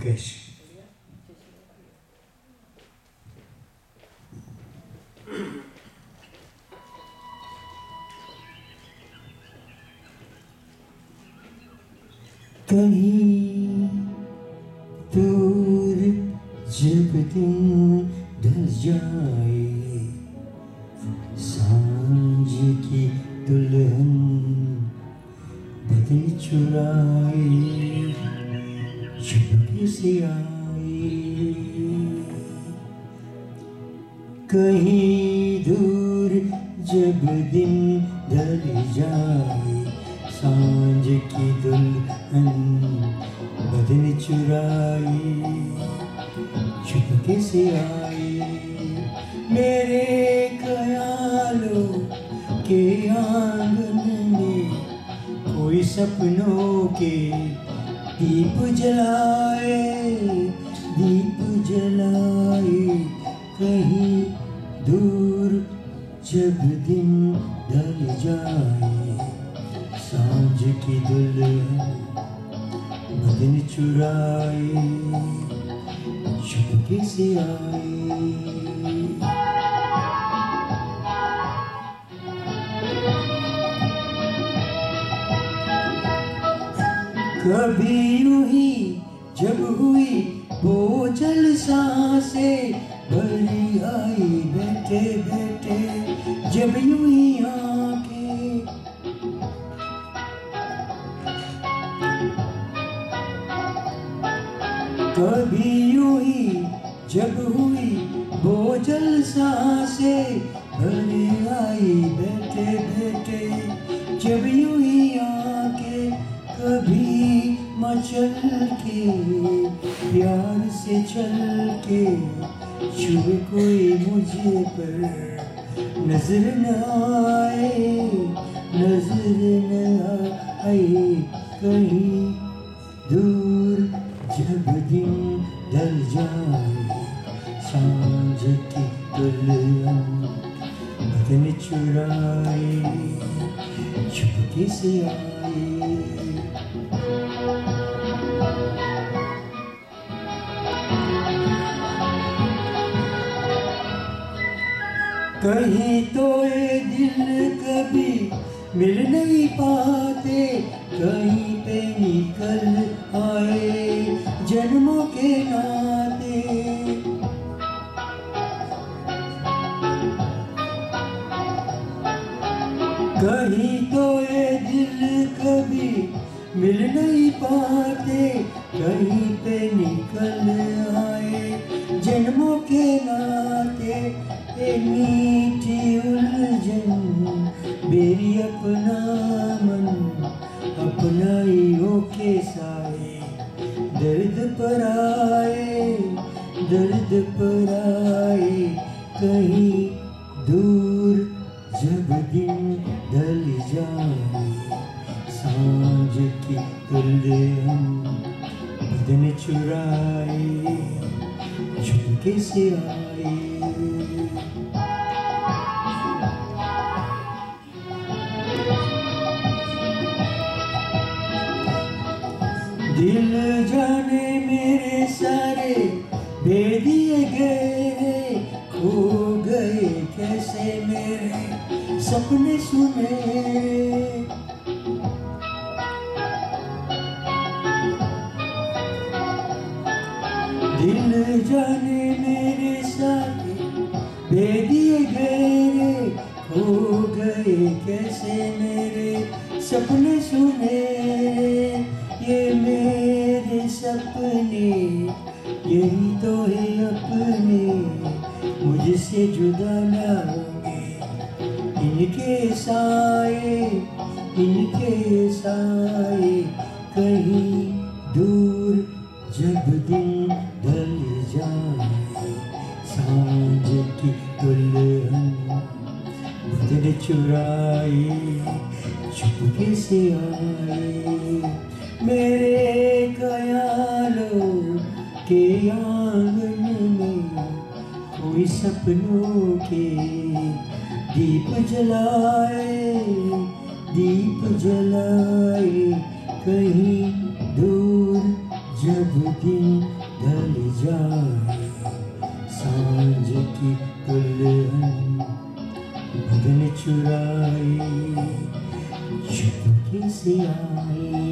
मुकेश कहीं दूर जब दिन ढल जाए साँझ की दुल्हन बदन चुराए चुपके से आए कहीं दूर जब दिन ढल जाए साँझ की दुल्हन बदन चुराई चुपके से आई मेरे ख्यालों के आँगन में कोई सपनों के दीप जलाए दीप जलाए, कहीं दूर जब दिन ढल जाए। साँझ की दुल्हन बदन चुराए चुपके से आए। कभी यूँ ही जब हुई जल सांसे, भरी आई बैठे बैठे, जब यूँ ही आँखें। कभी यूँ ही जब हुई जल सांसे, भरी आई बैठे बैठे, जब यूँ ही मचल के प्यार से चल के छुए कोई मुझे पर नज़र न आए, नज़र न आए कहीं दूर। जब दिन ढल जाए, साँझ की बदन चुराए चुपके से आए कहीं तो ये दिल कभी मिल नहीं पाते, कहीं पे निकल आए जन्मों के नाते। कहीं तो ये दिल कभी मिल नहीं पाते मेरी अपना मन अपना ही होके साए। दर्द पर आए, दर्द पर आए, कहीं दूर जब दिन ढल जाए। साँझ की हम बदन चुराए, झुमके से आए। दिल जाने मेरे सारे बेदिए गए खो गए कैसे मेरे सपने सुने। दिल जाने मेरे सारे बेदिए गए खो गए कैसे मेरे सपने सुने। यही तो है अपने, मुझसे जुदा ना होंगे। इनके साए इनके साए कहीं दूर जब दिन ढल जाए, साँझ की दुल्हन बदन चुराए चुपके से आए। मेरे ख्यालों के आँगन में कोई सपनों के दीप जलाए दीप जलाए कहीं दूर जब दिन ढल जाए। साँझ की दुल्हन भगन चुराए चुपके से आए